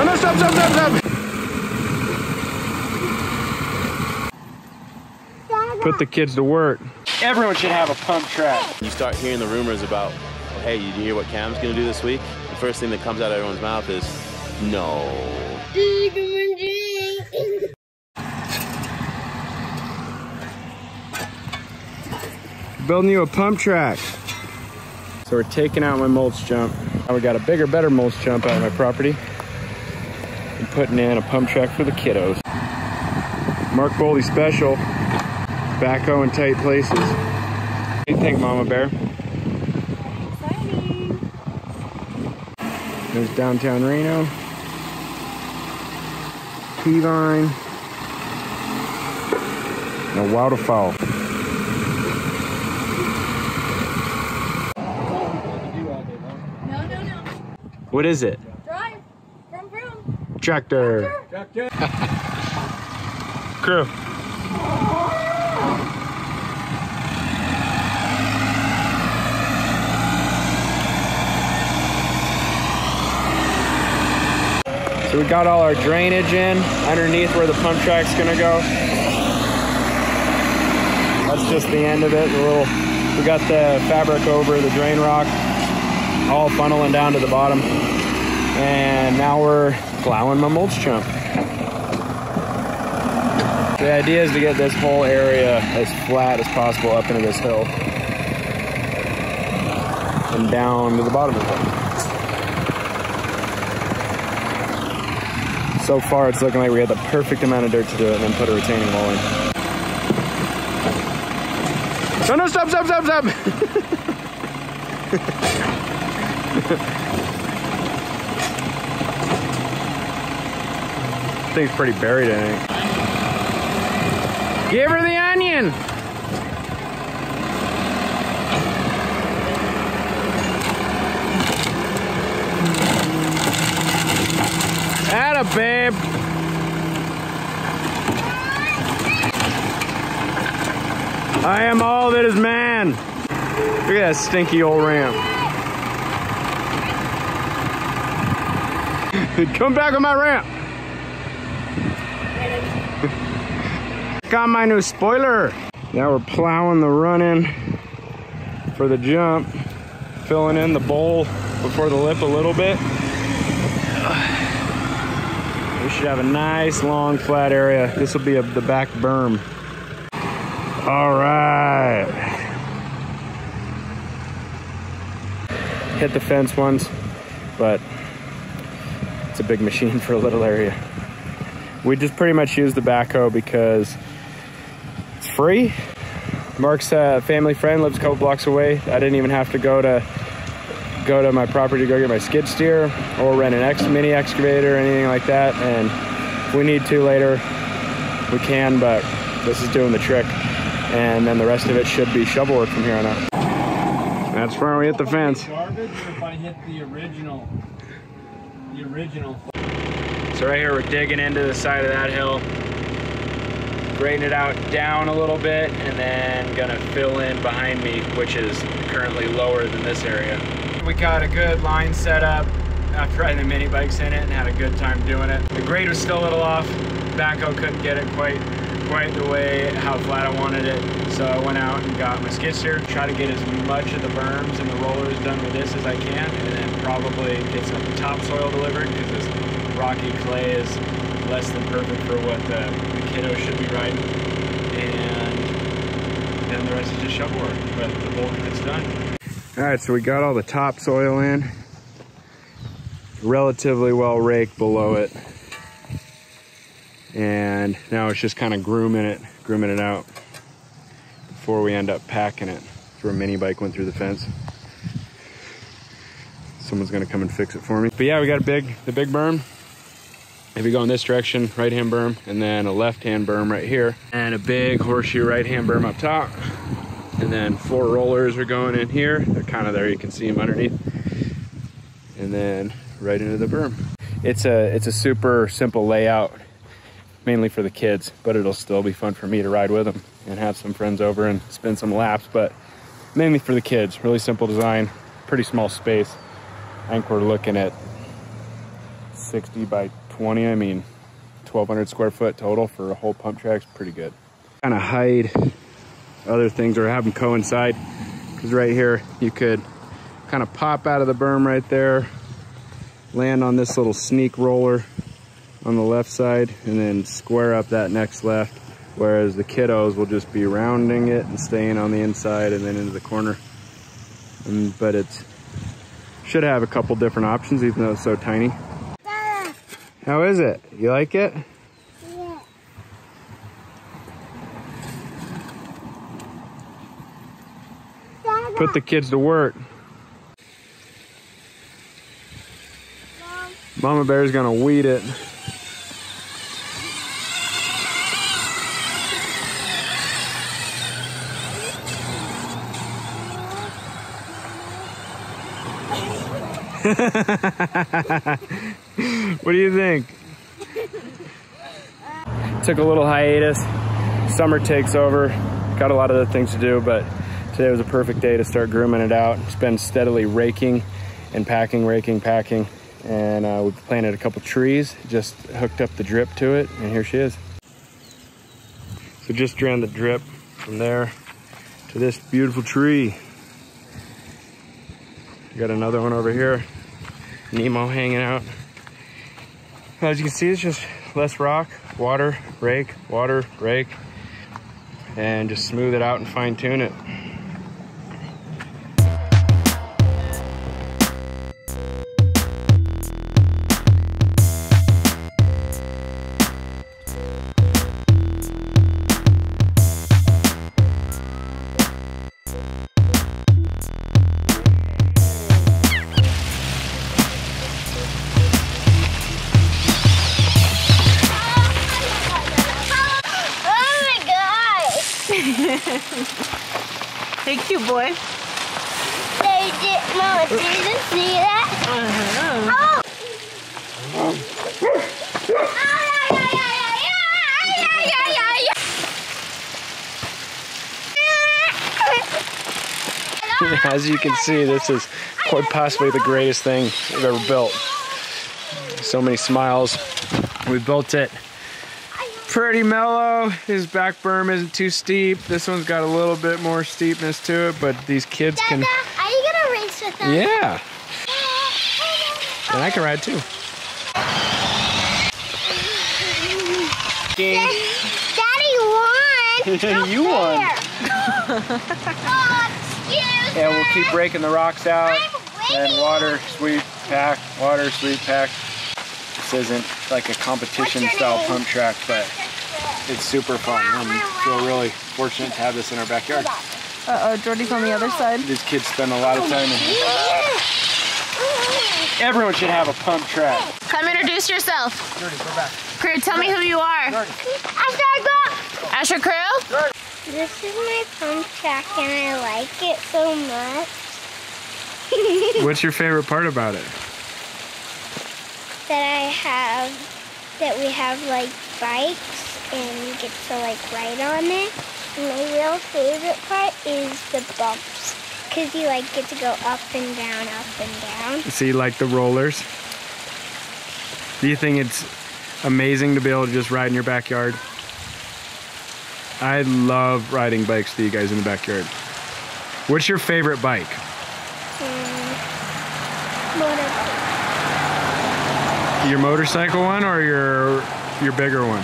Oh no, stop, stop, stop, stop! Put the kids to work. Everyone should have a pump track. You start hearing the rumors about, hey, you hear what Cam's gonna do this week? The first thing that comes out of everyone's mouth is, no. Building you a pump track. So we're taking out my mulch jump. Now we got a bigger, better mulch jump out of my property. And putting in a pump track for the kiddos. Mark Boldy special. Backhoe in tight places. What do you think, Mama Bear? Exciting. There's downtown Reno. Peavine. And a waterfowl. No, no, no. What is it? Vroom. Tractor. Crew. So we got all our drainage in underneath where the pump track's gonna go. That's just the end of it. The little, we got the fabric over the drain rock, all funneling down to the bottom. And now we're plowing my mulch chunk. The idea is to get this whole area as flat as possible up into this hill and down to the bottom of it. So far, it's looking like we had the perfect amount of dirt to do it and then put a retaining wall in. No, no, stop, stop, stop, stop! Thing's pretty buried, I think. Give her the onion! Atta babe! I am all that is man. Look at that stinky old ramp. Come back on my ramp. Got my new spoiler. Now we're plowing the run in for the jump, filling in the bowl before the lip a little bit. We should have a nice long flat area. This will be a, the back berm. All right. Hit the fence once, but it's a big machine for a little area. We just pretty much use the backhoe because free. Mark's a family friend, lives a couple blocks away. I didn't even have to go to go to my property to go get my skid steer or rent an ex mini excavator or anything like that. And if we need to later, we can, but this is doing the trick. And then the rest of it should be shovel work from here on out. That's where we hit the fence. If I hit the original, the original. So right here, we're digging into the side of that hill, grading it out down a little bit, and then gonna fill in behind me, which is currently lower than this area. We got a good line set up uh, after riding the mini bikes in it and had a good time doing it. The grade was still a little off. Backhoe couldn't get it quite quite the way how flat I wanted it. So I went out and got my skid steer, try to get as much of the berms and the rollers done with this as I can, and then probably get some topsoil delivered because this rocky clay is less than perfect for what the, the kiddo should be riding. And then the rest is just shovel work, but the bulk of it's done. All right, so we got all the topsoil in. Relatively well raked below it. And now it's just kind of grooming it, grooming it out before we end up packing it. Through a mini bike went through the fence. Someone's gonna come and fix it for me. But yeah, we got a big, the big berm. If you go in this direction, right hand berm, and then a left hand berm right here, and a big horseshoe right hand berm up top. And then four rollers are going in here. They're kind of there, you can see them underneath. And then right into the berm. It's a, it's a super simple layout, mainly for the kids, but it'll still be fun for me to ride with them and have some friends over and spin some laps, but mainly for the kids. Really simple design, pretty small space. I think we're looking at 60 by 20. I mean, 1,200 square foot total for a whole pump track is pretty good. Kind of hide other things or have them coincide. Because right here, you could kind of pop out of the berm right there, land on this little sneak roller on the left side, and then square up that next left. Whereas the kiddos will just be rounding it and staying on the inside and then into the corner. And, but it's should have a couple different options even though it's so tiny. How is it? You like it? Yeah. Put the kids to work. Mom. Mama Bear's gonna weed it. what do you think? Took a little hiatus. Summer takes over. Got a lot of other things to do, but today was a perfect day to start grooming it out. It's been steadily raking and packing, raking, packing. And uh, we planted a couple trees, just hooked up the drip to it, and here she is. So just ran the drip from there to this beautiful tree. Got another one over here. Nemo hanging out. As you can see, it's just less rock, water, rake, water, rake, and just smooth it out and fine tune it. Good boy. Did, Mama, did you see that? Uh-huh. Oh. As you can see, this is quite possibly the greatest thing we've ever built. So many smiles. We built it pretty mellow. His back berm isn't too steep. This one's got a little bit more steepness to it, but these kids can. Dada, are you gonna race with us? Yeah, and I can ride too. Daddy won. You won. oh, And we'll keep breaking the rocks out. I'm And water, sweep, pack, water, sweep, pack. This isn't like a competition style name? pump track, but it's super fun. I feel really fortunate to have this in our backyard. Uh-oh, Jordy's on the other side. These kids spend a lot of time in here. Everyone should have a pump track. Come introduce yourself. Jordy, go back. Crew, tell me who you are. Jordy. Asher Crew? This is my pump track and I like it so much. What's your favorite part about it? that I have, that we have like bikes and you get to like ride on it. And my real favorite part is the bumps. Cause you like get to go up and down, up and down. See, like the rollers. Do you think it's amazing to be able to just ride in your backyard? I love riding bikes to you guys in the backyard. What's your favorite bike? Mm, motorcycle. Your motorcycle one or your your bigger one?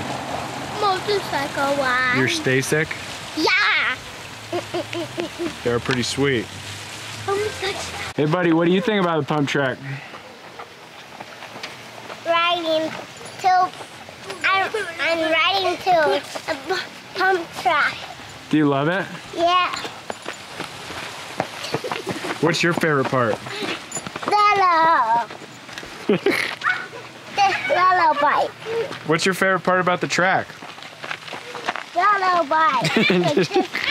Motorcycle one. Your Stacyc? yeah. They're pretty sweet. Oh my gosh. Hey buddy, what do you think about the pump track? Riding to, I'm, I'm riding to a pump track. Do you love it? Yeah. What's your favorite part? Lolo. Lolo bike. What's your favorite part about the track? Lolo bike.